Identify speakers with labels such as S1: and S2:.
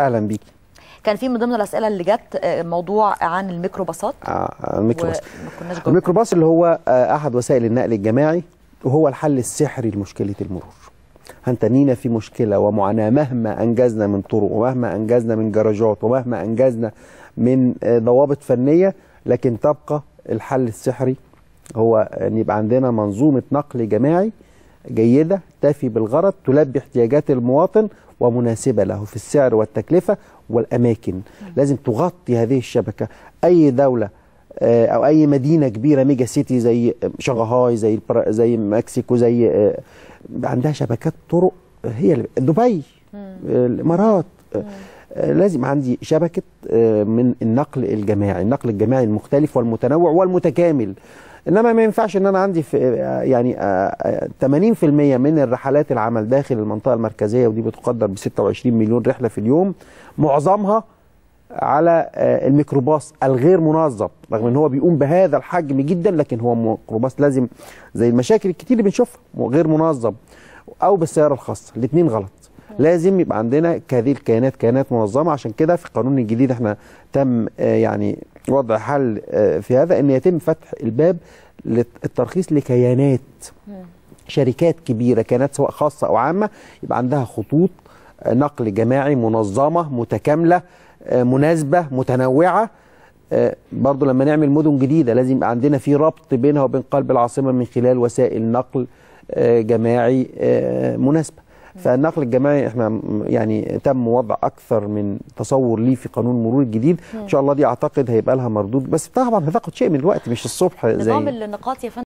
S1: أهلا بيك.
S2: كان في من ضمن الأسئلة اللي جت آه، موضوع عن الميكروباصات.
S1: آه الميكروباص.
S2: وما كناش جاوبنا.
S1: الميكروباص اللي هو آه أحد وسائل النقل الجماعي وهو الحل السحري لمشكلة المرور. هنتنينا في مشكلة ومعاناة مهما أنجزنا من طرق ومهما أنجزنا من جراجات ومهما أنجزنا من آه ضوابط فنية لكن تبقى الحل السحري هو إن يبقى عندنا منظومة نقل جماعي جيدة تفي بالغرض تلبي احتياجات المواطن ومناسبة له في السعر والتكلفة والأماكن. لازم تغطي هذه الشبكة. أي دولة آه، أو أي مدينة كبيرة mega city زي شنغهاي زي زي مكسيكو زي آه، عندها شبكات طرق هي دبي آه، الإمارات. آه، آه، لازم عندي شبكة آه، من النقل الجماعي النقل الجماعي المختلف والمتنوع والمتكامل. إنما ما ينفعش إن أنا عندي في آه، يعني آه، آه، 80% من الرحلات العمل داخل المنطقة المركزية ودي بتقدر ب 26 مليون رحلة في اليوم معظمها على آه، الميكروباص الغير منظم رغم إن هو بيقوم بهذا الحجم جدا لكن هو ميكروباص لازم زي المشاكل الكتير اللي بنشوفها غير منظم أو بالسيارة الخاصة الاثنين غلط. لازم يبقى عندنا هذه الكيانات كيانات منظمة عشان كده في القانون الجديد إحنا تم آه، يعني وضع حل آه، في هذا إن يتم فتح الباب للترخيص لكيانات شركات كبيرة كانت سواء خاصة أو عامة يبقى عندها خطوط آه، نقل جماعي منظمة متكاملة آه، مناسبة متنوعة. برضو لما نعمل مدن جديدة لازم يبقى عندنا في ربط بينها وبين قلب العاصمة من خلال وسائل نقل جماعي مناسبة. فالنقل الجماعي إحنا يعني تم وضع أكثر من تصور ليه في قانون المرور الجديد. إن شاء الله دي أعتقد هيبقى لها مردود. بس طبعا هتاخد شيء من الوقت مش الصبح زي
S2: نظام النقاط يا فندم.